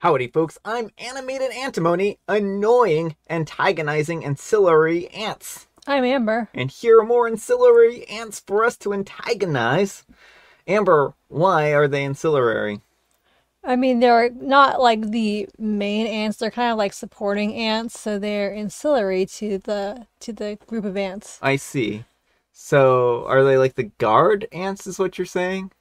Howdy, folks. I'm Animated Antimony, annoying, antagonizing, ancillary ants. I'm Amber. And here are more ancillary ants for us to antagonize. Amber, why are they ancillary? I mean, they're not like the main ants. They're kind of like supporting ants, so they're ancillary to the to the group of ants. I see. So, are they like the guard ants? Is what you're saying?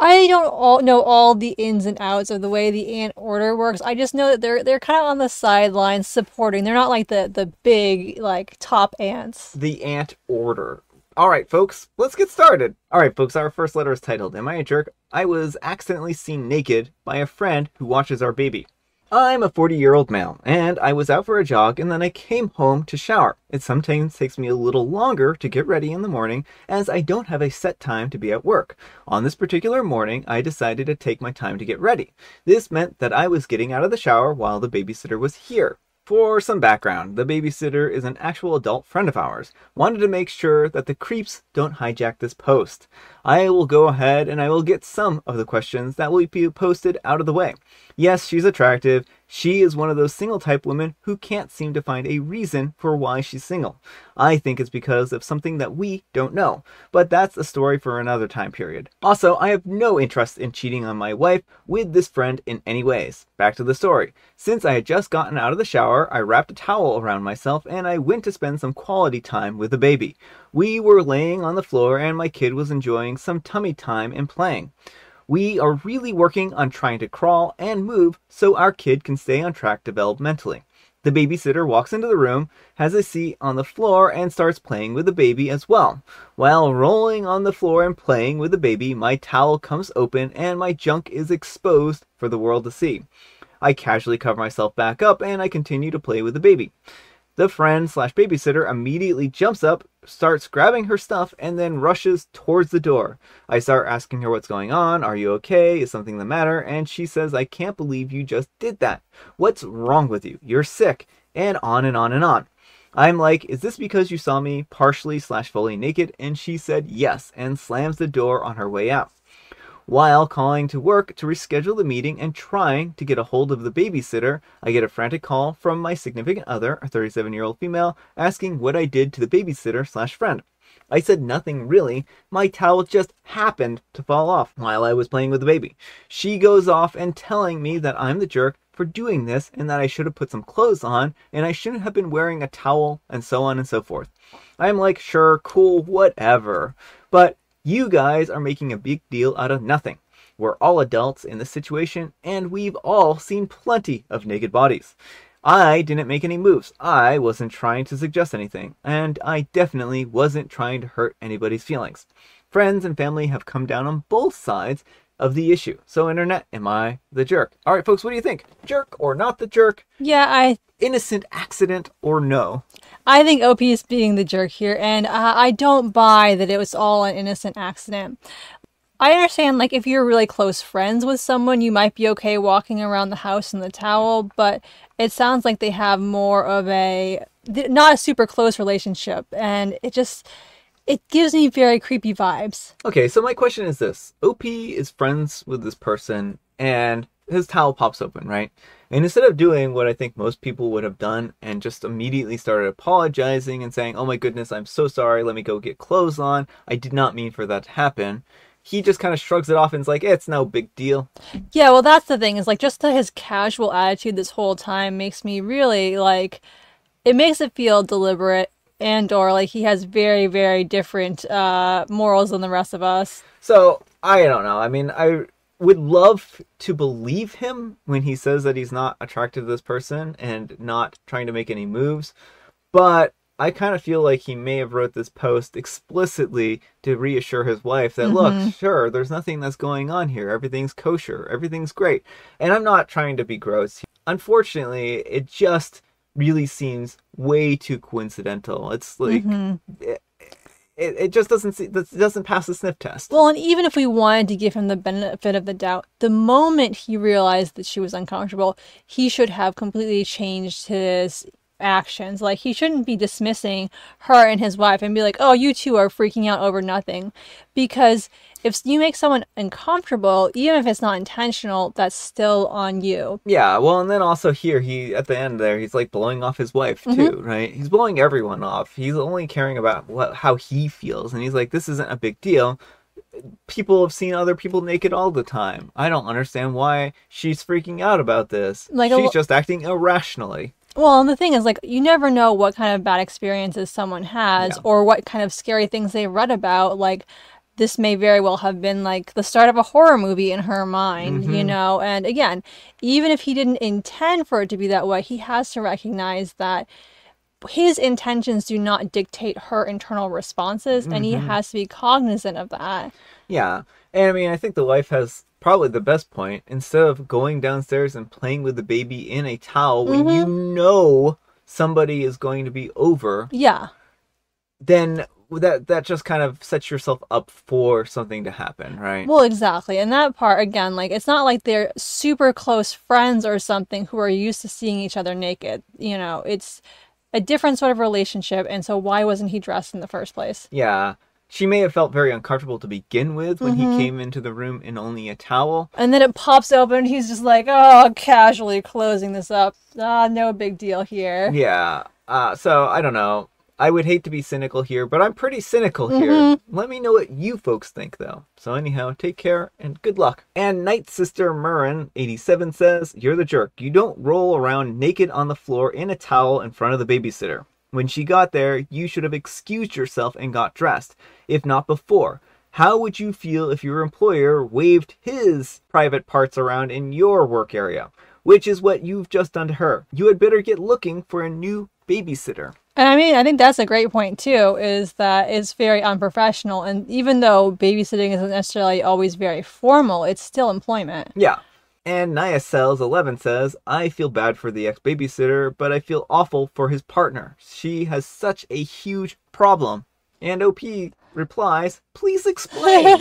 I don't all know all the ins and outs of the way the ant order works. I just know that they're they're kind of on the sidelines supporting. They're not like the the big like top ants. The ant order. All right, folks, let's get started. All right, folks, our first letter is titled Am I a Jerk? I was accidentally seen naked by a friend who watches our baby. I'm a 40 year old male, and I was out for a jog and then I came home to shower. It sometimes takes me a little longer to get ready in the morning as I don't have a set time to be at work. On this particular morning, I decided to take my time to get ready. This meant that I was getting out of the shower while the babysitter was here. For some background, the babysitter is an actual adult friend of ours. Wanted to make sure that the creeps don't hijack this post. I will go ahead and I will get some of the questions that will be posted out of the way. Yes, she's attractive. She is one of those single type women who can't seem to find a reason for why she's single. I think it's because of something that we don't know, but that's a story for another time period. Also, I have no interest in cheating on my wife with this friend in any ways. Back to the story. Since I had just gotten out of the shower, I wrapped a towel around myself and I went to spend some quality time with the baby. We were laying on the floor and my kid was enjoying some tummy time and playing. We are really working on trying to crawl and move so our kid can stay on track developmentally. The babysitter walks into the room, has a seat on the floor, and starts playing with the baby as well. While rolling on the floor and playing with the baby, my towel comes open and my junk is exposed for the world to see. I casually cover myself back up and I continue to play with the baby. The friend slash babysitter immediately jumps up, starts grabbing her stuff, and then rushes towards the door. I start asking her what's going on. Are you okay? Is something the matter? And she says, I can't believe you just did that. What's wrong with you? You're sick. And on and on and on. I'm like, is this because you saw me partially slash fully naked? And she said yes, and slams the door on her way out while calling to work to reschedule the meeting and trying to get a hold of the babysitter, I get a frantic call from my significant other, a 37 year old female, asking what I did to the babysitter slash friend. I said nothing really. My towel just happened to fall off while I was playing with the baby. She goes off and telling me that I'm the jerk for doing this and that I should have put some clothes on and I shouldn't have been wearing a towel and so on and so forth. I'm like, sure, cool, whatever. But you guys are making a big deal out of nothing. We're all adults in this situation, and we've all seen plenty of naked bodies. I didn't make any moves. I wasn't trying to suggest anything, and I definitely wasn't trying to hurt anybody's feelings. Friends and family have come down on both sides of the issue. So, internet, am I the jerk? All right, folks, what do you think? Jerk or not the jerk? Yeah, I Innocent accident or no? I think OP is being the jerk here, and uh, I don't buy that it was all an innocent accident. I understand, like, if you're really close friends with someone, you might be okay walking around the house in the towel, but it sounds like they have more of a not a super close relationship, and it just it gives me very creepy vibes. Okay, so my question is this OP is friends with this person, and his towel pops open, right? And instead of doing what I think most people would have done and just immediately started apologizing and saying, oh my goodness, I'm so sorry, let me go get clothes on, I did not mean for that to happen. He just kind of shrugs it off and is like, eh, it's no big deal. Yeah, well, that's the thing is like just his casual attitude this whole time makes me really like, it makes it feel deliberate and or like he has very very different uh morals than the rest of us so i don't know i mean i would love to believe him when he says that he's not attracted to this person and not trying to make any moves. But I kind of feel like he may have wrote this post explicitly to reassure his wife that mm-hmm. look, sure, there's nothing that's going on here. Everything's kosher. Everything's great. And I'm not trying to be gross. Unfortunately, it just really seems way too coincidental. It's like mm-hmm. it, it, it just doesn't see, it doesn't pass the sniff test. Well, and even if we wanted to give him the benefit of the doubt, the moment he realized that she was uncomfortable, he should have completely changed his actions. Like he shouldn't be dismissing her and his wife and be like, "Oh, you two are freaking out over nothing," because if you make someone uncomfortable, even if it's not intentional, that's still on you. Yeah, well, and then also here, he at the end there, he's like blowing off his wife too, Mm-hmm. right? He's blowing everyone off. He's only caring about what how he feels, and he's like, "This isn't a big deal." People have seen other people naked all the time. I don't understand why she's freaking out about this. Like she's lo- just acting irrationally. Well, and the thing is, like, you never know what kind of bad experiences someone has Yeah. or what kind of scary things they read about. Like, this may very well have been like the start of a horror movie in her mind, you know? And again, even if he didn't intend for it to be that way, he has to recognize that his intentions do not dictate her internal responses, and he has to be cognizant of that. Yeah. And I mean, I think the wife has probably the best point. Instead of going downstairs and playing with the baby in a towel when you Mm-hmm. know somebody is going to be over, Yeah. then that that just kind of sets yourself up for something to happen, right? Well, exactly. And that part, again, like, it's not like they're super close friends or something who are used to seeing each other naked. You know, it's a different sort of relationship. And so, why wasn't he dressed in the first place? yeah. She may have felt very uncomfortable to begin with when Mm-hmm. he came into the room in only a towel. And then it pops open, and he's just like, oh, casually closing this up. Ah, no big deal here. Yeah. Uh, so I don't know. I would hate to be cynical here, but I'm pretty cynical here. Mm-hmm. Let me know what you folks think, though. So anyhow, take care and good luck. And Night Sister Murrin, 87, says, You're the jerk. You don't roll around naked on the floor in a towel in front of the babysitter. When she got there, you should have excused yourself and got dressed, if not before. How would you feel if your employer waved his private parts around in your work area? Which is what you've just done to her. You had better get looking for a new babysitter. And I mean, I think that's a great point too, is that it's very unprofessional. And even though babysitting isn't necessarily always very formal, it's still employment. Yeah. And Naya Cells 11 says, I feel bad for the ex babysitter, but I feel awful for his partner. She has such a huge problem. And OP replies, Please explain.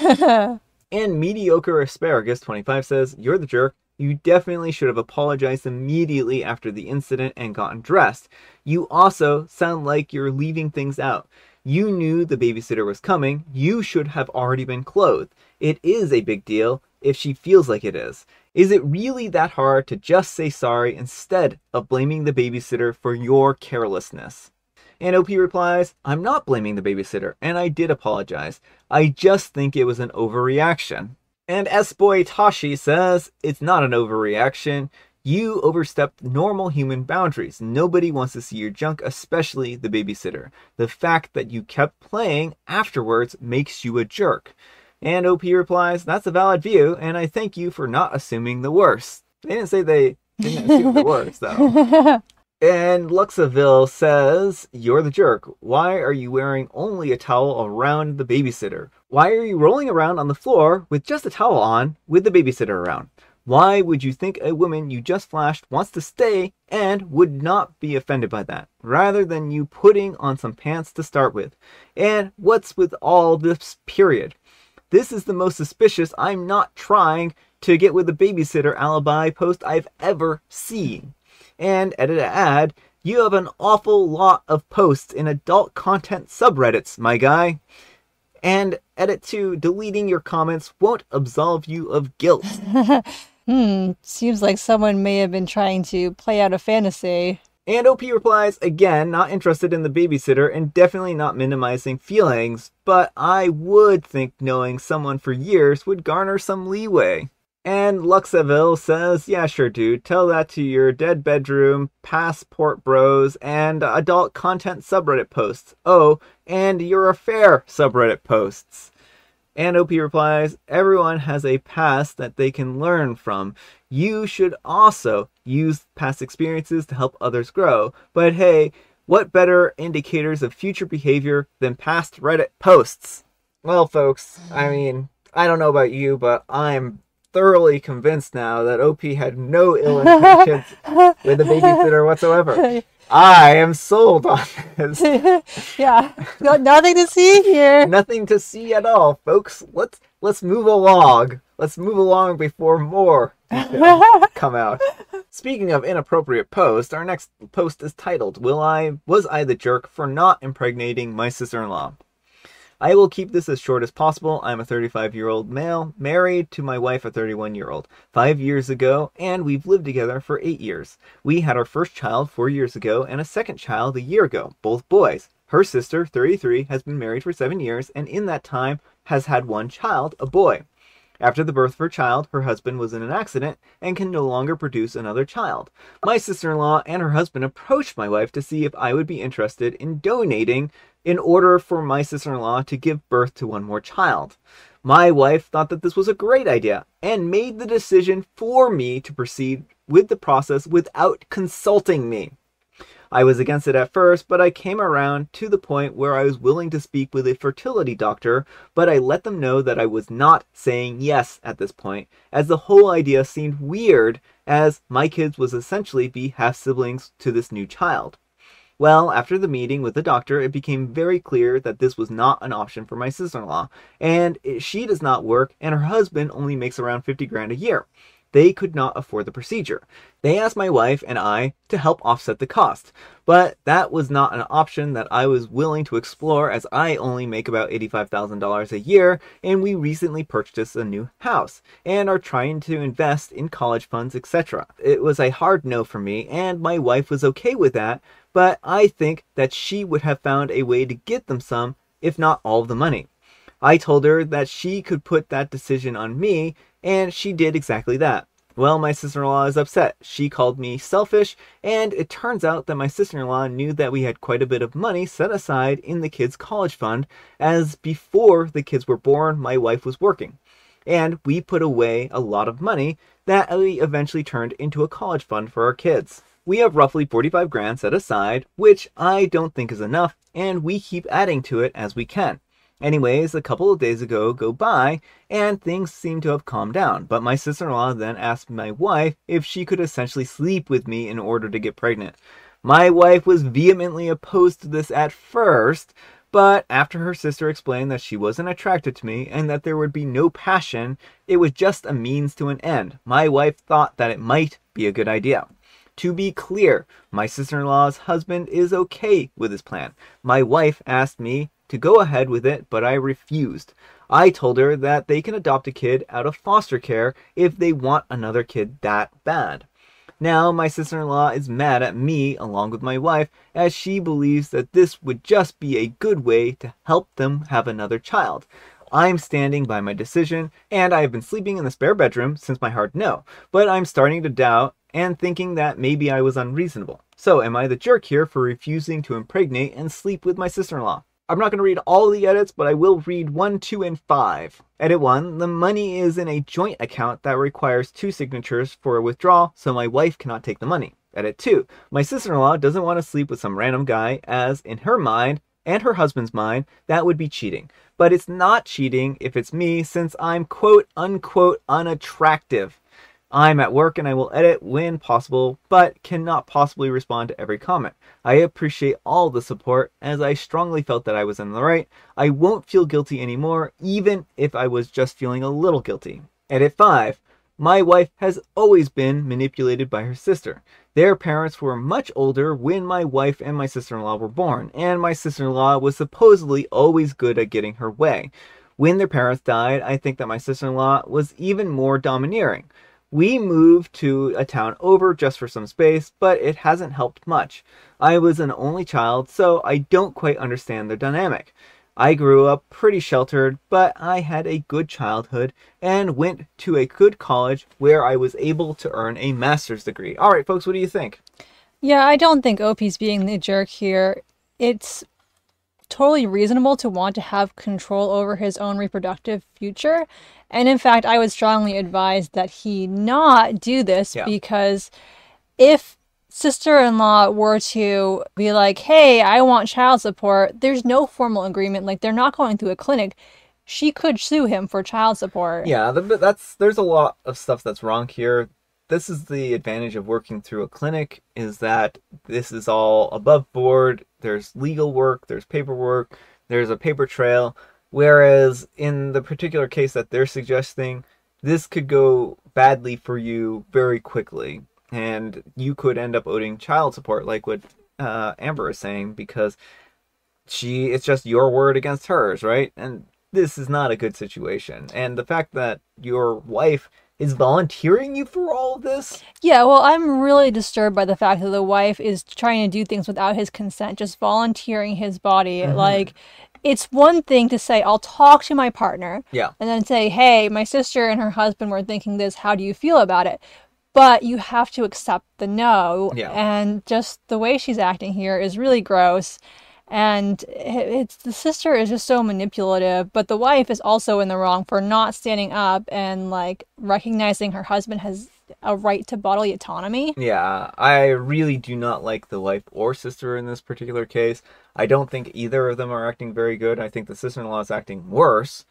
and Mediocre Asparagus 25 says, You're the jerk. You definitely should have apologized immediately after the incident and gotten dressed. You also sound like you're leaving things out. You knew the babysitter was coming. You should have already been clothed. It is a big deal if she feels like it is. Is it really that hard to just say sorry instead of blaming the babysitter for your carelessness? And OP replies, I'm not blaming the babysitter, and I did apologize. I just think it was an overreaction. And S Boy Tashi says, It's not an overreaction. You overstepped normal human boundaries. Nobody wants to see your junk, especially the babysitter. The fact that you kept playing afterwards makes you a jerk. And OP replies, That's a valid view, and I thank you for not assuming the worst. They didn't say they didn't assume the worst, though. And Luxaville says, You're the jerk. Why are you wearing only a towel around the babysitter? Why are you rolling around on the floor with just a towel on with the babysitter around? Why would you think a woman you just flashed wants to stay and would not be offended by that, rather than you putting on some pants to start with? And what's with all this period? This is the most suspicious I'm not trying to get with the babysitter alibi post I've ever seen. And edit a ad, you have an awful lot of posts in adult content subreddits, my guy. And edit to deleting your comments won't absolve you of guilt. Hmm, seems like someone may have been trying to play out a fantasy. And OP replies, again, not interested in the babysitter and definitely not minimizing feelings, but I would think knowing someone for years would garner some leeway. And Luxaville says, yeah, sure, dude, tell that to your dead bedroom, passport bros, and adult content subreddit posts. Oh, and your affair subreddit posts. And OP replies, Everyone has a past that they can learn from. You should also use past experiences to help others grow. But hey, what better indicators of future behavior than past Reddit posts? Well, folks, I mean, I don't know about you, but I'm thoroughly convinced now that OP had no ill intentions with the babysitter whatsoever. I am sold on this. yeah, got nothing to see here. Nothing to see at all, folks. Let's let's move along. Let's move along before more come out. Speaking of inappropriate posts, our next post is titled "Will I was I the jerk for not impregnating my sister-in-law?" I will keep this as short as possible. I'm a 35 year old male, married to my wife, a 31 year old, five years ago, and we've lived together for eight years. We had our first child four years ago and a second child a year ago, both boys. Her sister, 33, has been married for seven years and in that time has had one child, a boy. After the birth of her child, her husband was in an accident and can no longer produce another child. My sister in law and her husband approached my wife to see if I would be interested in donating in order for my sister in law to give birth to one more child. My wife thought that this was a great idea and made the decision for me to proceed with the process without consulting me. I was against it at first, but I came around to the point where I was willing to speak with a fertility doctor, but I let them know that I was not saying yes at this point, as the whole idea seemed weird, as my kids was essentially be half siblings to this new child. Well, after the meeting with the doctor, it became very clear that this was not an option for my sister in law, and she does not work, and her husband only makes around 50 grand a year they could not afford the procedure. They asked my wife and I to help offset the cost, but that was not an option that I was willing to explore as I only make about $85,000 a year and we recently purchased a new house and are trying to invest in college funds, etc. It was a hard no for me and my wife was okay with that, but I think that she would have found a way to get them some, if not all of the money. I told her that she could put that decision on me and she did exactly that. Well, my sister in law is upset. She called me selfish, and it turns out that my sister in law knew that we had quite a bit of money set aside in the kids' college fund, as before the kids were born, my wife was working. And we put away a lot of money that we eventually turned into a college fund for our kids. We have roughly 45 grand set aside, which I don't think is enough, and we keep adding to it as we can. Anyways, a couple of days ago go by and things seem to have calmed down, but my sister-in-law then asked my wife if she could essentially sleep with me in order to get pregnant. My wife was vehemently opposed to this at first, but after her sister explained that she wasn't attracted to me and that there would be no passion, it was just a means to an end. My wife thought that it might be a good idea. To be clear, my sister in law's husband is okay with his plan. My wife asked me to go ahead with it, but I refused. I told her that they can adopt a kid out of foster care if they want another kid that bad. Now, my sister in law is mad at me along with my wife as she believes that this would just be a good way to help them have another child. I'm standing by my decision, and I have been sleeping in the spare bedroom since my hard no, but I'm starting to doubt and thinking that maybe I was unreasonable. So, am I the jerk here for refusing to impregnate and sleep with my sister in law? I'm not going to read all the edits, but I will read 1, 2, and 5. Edit 1 The money is in a joint account that requires two signatures for a withdrawal, so my wife cannot take the money. Edit 2 My sister in law doesn't want to sleep with some random guy, as in her mind, and her husband's mind, that would be cheating. But it's not cheating if it's me, since I'm quote unquote unattractive. I'm at work and I will edit when possible, but cannot possibly respond to every comment. I appreciate all the support, as I strongly felt that I was in the right. I won't feel guilty anymore, even if I was just feeling a little guilty. Edit 5. My wife has always been manipulated by her sister. Their parents were much older when my wife and my sister in law were born, and my sister in law was supposedly always good at getting her way. When their parents died, I think that my sister in law was even more domineering. We moved to a town over just for some space, but it hasn't helped much. I was an only child, so I don't quite understand the dynamic. I grew up pretty sheltered, but I had a good childhood and went to a good college where I was able to earn a master's degree. All right, folks, what do you think? Yeah, I don't think OP's being the jerk here. It's totally reasonable to want to have control over his own reproductive future. And in fact, I would strongly advise that he not do this yeah. because if sister in law were to be like, hey, I want child support, there's no formal agreement. Like, they're not going through a clinic. She could sue him for child support. Yeah, that's there's a lot of stuff that's wrong here. This is the advantage of working through a clinic is that this is all above board there's legal work, there's paperwork, there's a paper trail. Whereas in the particular case that they're suggesting, this could go badly for you very quickly. And you could end up owing child support, like what uh, Amber is saying, because she it's just your word against hers, right? And this is not a good situation. And the fact that your wife is volunteering you for all of this? Yeah, well, I'm really disturbed by the fact that the wife is trying to do things without his consent, just volunteering his body. Mm-hmm. Like, it's one thing to say, I'll talk to my partner, Yeah. and then say, hey, my sister and her husband were thinking this. How do you feel about it? But you have to accept the no. Yeah. And just the way she's acting here is really gross. And it's the sister is just so manipulative, but the wife is also in the wrong for not standing up and like recognizing her husband has a right to bodily autonomy. Yeah, I really do not like the wife or sister in this particular case. I don't think either of them are acting very good. I think the sister-in-law is acting worse.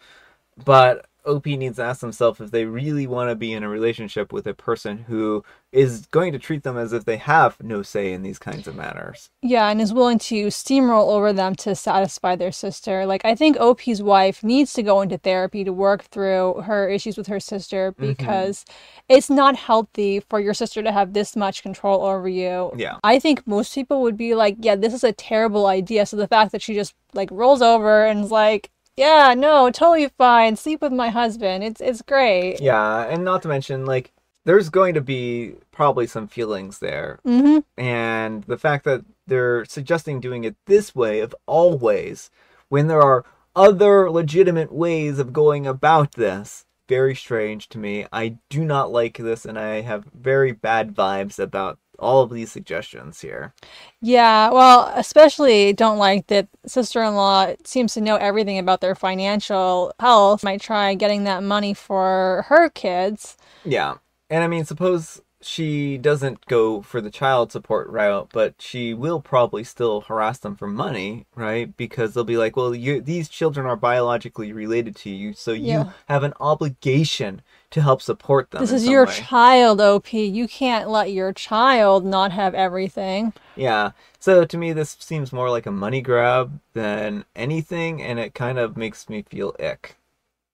But OP needs to ask themselves if they really want to be in a relationship with a person who is going to treat them as if they have no say in these kinds of matters. Yeah, and is willing to steamroll over them to satisfy their sister. Like, I think OP's wife needs to go into therapy to work through her issues with her sister mm-hmm. because it's not healthy for your sister to have this much control over you. Yeah. I think most people would be like, yeah, this is a terrible idea. So the fact that she just like rolls over and is like, yeah, no, totally fine. Sleep with my husband. It's it's great. Yeah, and not to mention like there's going to be probably some feelings there. Mm-hmm. and the fact that they're suggesting doing it this way of all ways when there are other legitimate ways of going about this very strange to me i do not like this and i have very bad vibes about all of these suggestions here Yeah, well, especially don't like that sister in law seems to know everything about their financial health. Might try getting that money for her kids. yeah and i mean suppose she doesn't go for the child support route but she will probably still harass them for money right because they'll be like well you, these children are biologically related to you so you Yeah. have an obligation to help support them This is your way. child, OP. You can't let your child not have everything. yeah so to me this seems more like a money grab than anything and it kind of makes me feel ick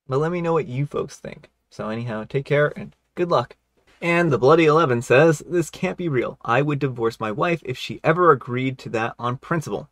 but let me know what you folks think so anyhow take care and good luck and the Bloody Eleven says, This can't be real. I would divorce my wife if she ever agreed to that on principle.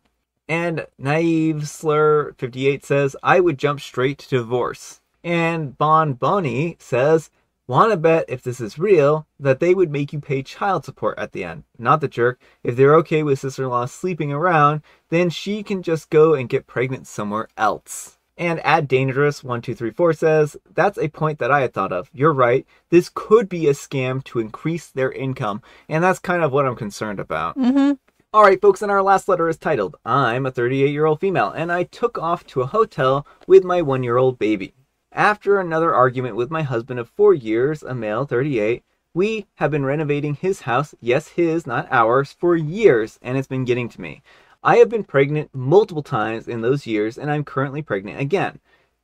And Naive Slur 58 says, I would jump straight to divorce. And Bon Bonnie says, Wanna bet if this is real, that they would make you pay child support at the end. Not the jerk. If they're okay with sister in law sleeping around, then she can just go and get pregnant somewhere else. And Add Dangerous 1234 says, That's a point that I had thought of. You're right. This could be a scam to increase their income. And that's kind of what I'm concerned about. Mm-hmm. All right, folks, and our last letter is titled I'm a 38 year old female, and I took off to a hotel with my one year old baby. After another argument with my husband of four years, a male 38, we have been renovating his house, yes, his, not ours, for years, and it's been getting to me. I have been pregnant multiple times in those years, and I'm currently pregnant again.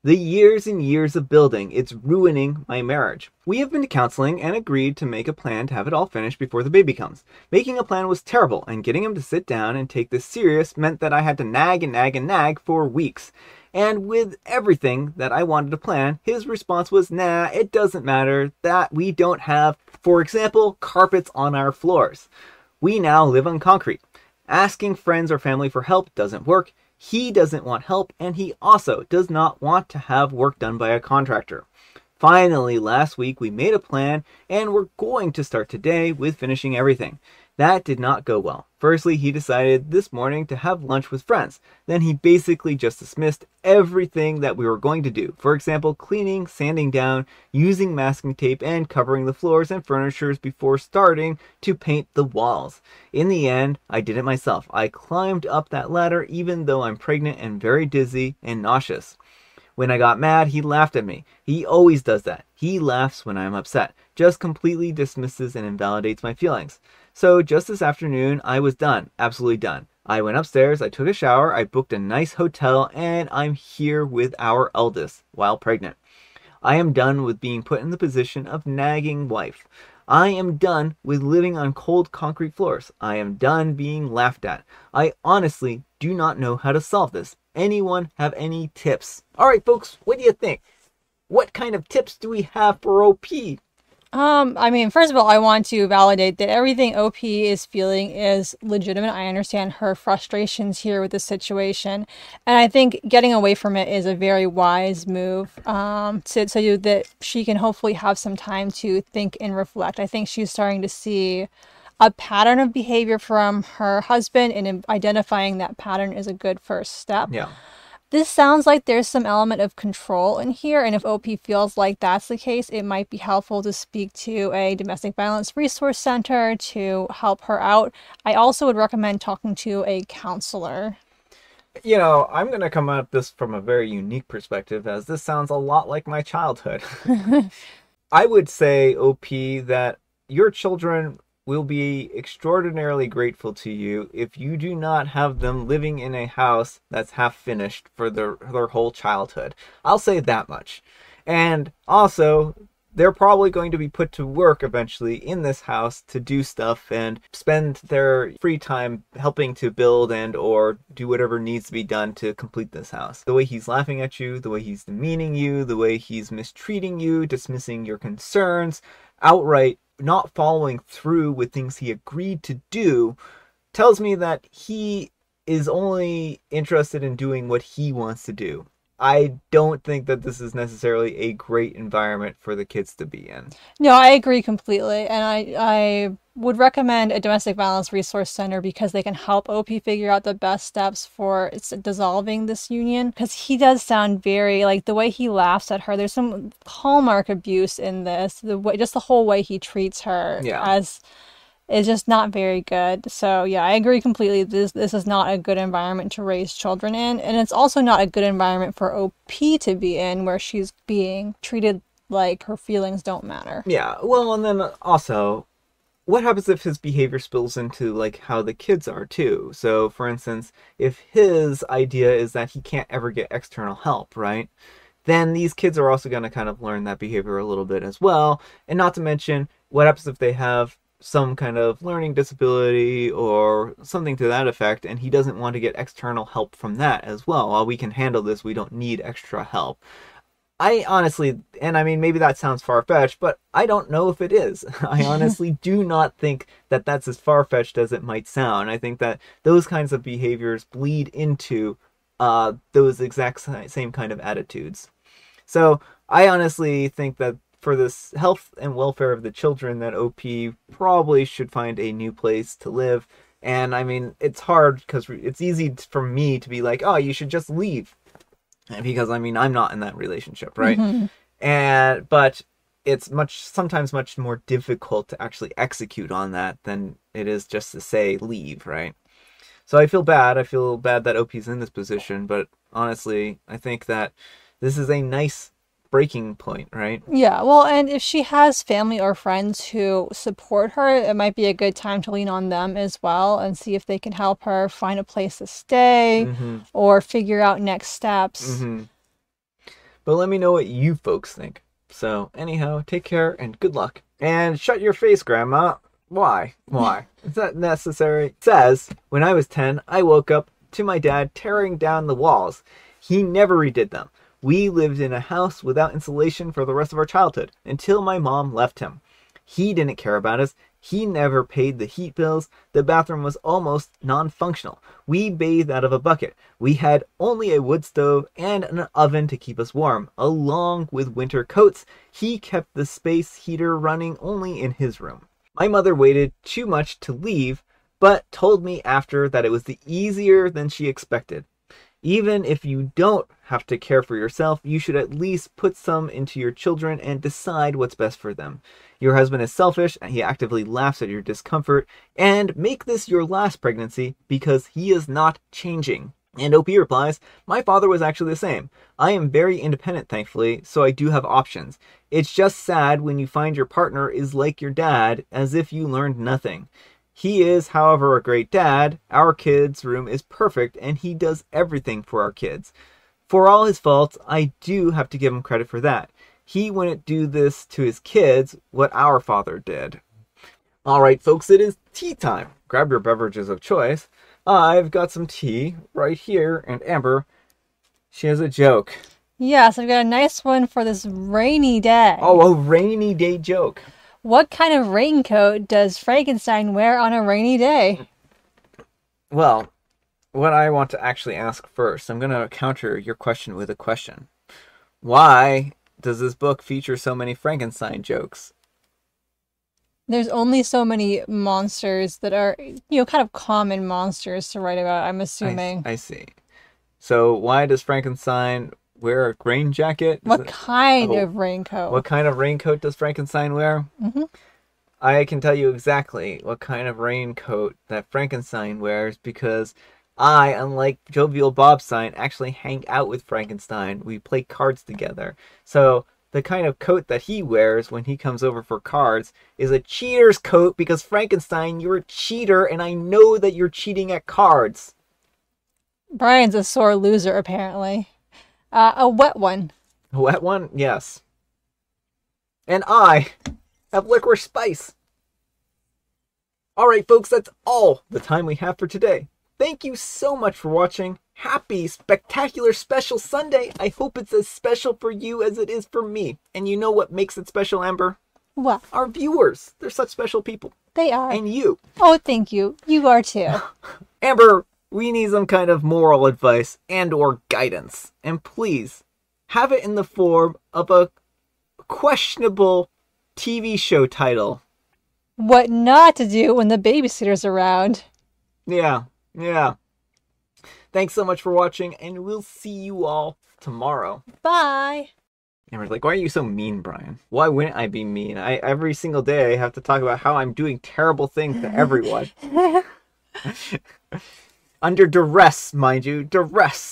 The years and years of building, it's ruining my marriage. We have been to counseling and agreed to make a plan to have it all finished before the baby comes. Making a plan was terrible, and getting him to sit down and take this serious meant that I had to nag and nag and nag for weeks. And with everything that I wanted to plan, his response was, nah, it doesn't matter that we don't have, for example, carpets on our floors. We now live on concrete. Asking friends or family for help doesn't work. He doesn't want help, and he also does not want to have work done by a contractor. Finally, last week we made a plan, and we're going to start today with finishing everything. That did not go well. Firstly, he decided this morning to have lunch with friends. Then he basically just dismissed everything that we were going to do. For example, cleaning, sanding down, using masking tape, and covering the floors and furnitures before starting to paint the walls. In the end, I did it myself. I climbed up that ladder even though I'm pregnant and very dizzy and nauseous. When I got mad, he laughed at me. He always does that. He laughs when I'm upset, just completely dismisses and invalidates my feelings. So, just this afternoon, I was done, absolutely done. I went upstairs, I took a shower, I booked a nice hotel, and I'm here with our eldest while pregnant. I am done with being put in the position of nagging wife. I am done with living on cold concrete floors. I am done being laughed at. I honestly do not know how to solve this. Anyone have any tips? All right, folks, what do you think? What kind of tips do we have for OP? Um, I mean, first of all, I want to validate that everything OP is feeling is legitimate. I understand her frustrations here with the situation, and I think getting away from it is a very wise move. Um, to so that she can hopefully have some time to think and reflect. I think she's starting to see a pattern of behavior from her husband, and identifying that pattern is a good first step. Yeah. This sounds like there's some element of control in here, and if OP feels like that's the case, it might be helpful to speak to a domestic violence resource center to help her out. I also would recommend talking to a counselor. You know, I'm going to come at this from a very unique perspective, as this sounds a lot like my childhood. I would say, OP, that your children will be extraordinarily grateful to you if you do not have them living in a house that's half finished for their, their whole childhood. I'll say that much. And also, they're probably going to be put to work eventually in this house to do stuff and spend their free time helping to build and or do whatever needs to be done to complete this house. The way he's laughing at you, the way he's demeaning you, the way he's mistreating you, dismissing your concerns, outright not following through with things he agreed to do tells me that he is only interested in doing what he wants to do. I don't think that this is necessarily a great environment for the kids to be in. No, I agree completely. And I, I would recommend a domestic violence resource center because they can help OP figure out the best steps for dissolving this union. Because he does sound very like the way he laughs at her. There's some hallmark abuse in this. The way, just the whole way he treats her Yeah. as is just not very good. So yeah, I agree completely. This this is not a good environment to raise children in, and it's also not a good environment for OP to be in, where she's being treated like her feelings don't matter. Yeah, well, and then also, what happens if his behavior spills into like how the kids are too? So, for instance, if his idea is that he can't ever get external help, right? Then these kids are also going to kind of learn that behavior a little bit as well. And not to mention, what happens if they have some kind of learning disability or something to that effect, and he doesn't want to get external help from that as well? While we can handle this, we don't need extra help. I honestly, and I mean, maybe that sounds far fetched, but I don't know if it is. I honestly do not think that that's as far fetched as it might sound. I think that those kinds of behaviors bleed into uh, those exact same kind of attitudes. So I honestly think that for this health and welfare of the children, that OP probably should find a new place to live. And I mean, it's hard because it's easy for me to be like, oh, you should just leave. Because I mean, I'm not in that relationship, right? Mhm. And, but it's much, sometimes much more difficult to actually execute on that than it is just to say leave, right? So I feel bad. I feel bad that OP's in this position, but honestly, I think that this is a nice breaking point, right? Yeah, well, and if she has family or friends who support her, it might be a good time to lean on them as well and see if they can help her find a place to stay hmm or figure out next steps. hmm But let me know what you folks think. So, anyhow, take care and good luck. And shut your face, Grandma. Why? Why? Is that necessary? It says, when I was 10, I woke up to my dad tearing down the walls. He never redid them. We lived in a house without insulation for the rest of our childhood until my mom left him. He didn't care about us. He never paid the heat bills. The bathroom was almost non functional. We bathed out of a bucket. We had only a wood stove and an oven to keep us warm, along with winter coats. He kept the space heater running only in his room. My mother waited too much to leave, but told me after that it was the easier than she expected. Even if you don't have to care for yourself, you should at least put some into your children and decide what's best for them. Your husband is selfish and he actively laughs at your discomfort, and make this your last pregnancy because he is not changing. And OP replies, My father was actually the same. I am very independent, thankfully, so I do have options. It's just sad when you find your partner is like your dad, as if you learned nothing. He is, however, a great dad. Our kids' room is perfect, and he does everything for our kids. For all his faults, I do have to give him credit for that. He wouldn't do this to his kids what our father did. All right, folks, it is tea time. Grab your beverages of choice. I've got some tea right here, and Amber, she has a joke. Yes, I've got a nice one for this rainy day. Oh, a rainy day joke. What kind of raincoat does Frankenstein wear on a rainy day? Well, what I want to actually ask first, I'm going to counter your question with a question. Why does this book feature so many Frankenstein jokes? There's only so many monsters that are, you know, kind of common monsters to write about, I'm I, assuming. I see. So why does Frankenstein wear a rain jacket? Is what it- kind oh, of raincoat? what kind of raincoat does Frankenstein wear? Mhm. I can tell you exactly what kind of raincoat that Frankenstein wears because I, unlike Jovial Bob Bobstein, actually hang out with Frankenstein. We play cards together. So the kind of coat that he wears when he comes over for cards is a cheater's coat because Frankenstein, you're a cheater and I know that you're cheating at cards. Brian's a sore loser, apparently. Uh, a wet one. A wet one? Yes. And I have licorice spice. All right, folks, that's all the time we have for today. Thank you so much for watching. Happy, spectacular, special Sunday. I hope it's as special for you as it is for me. And you know what makes it special, Amber? What? Our viewers. They're such special people. They are. And you. Oh, thank you. You are too. Amber, we need some kind of moral advice and or guidance. And please have it in the form of a questionable TV show title. what not to do when the babysitter's around. Yeah, yeah. Thanks so much for watching, and we'll see you all tomorrow. Bye. Amber's like, why are you so mean, Brian? Why wouldn't I be mean? I every single day I have to talk about how I'm doing terrible things to everyone. Under duress, mind you, duress.